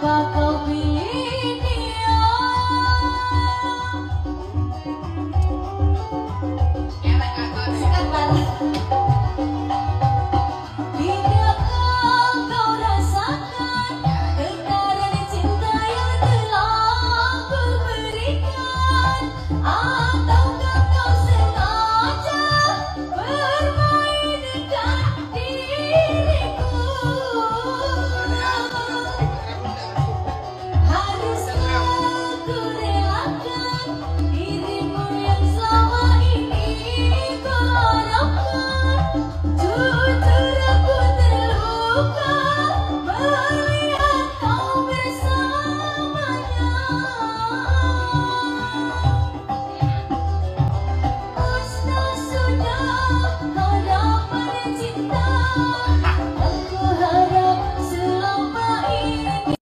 Papa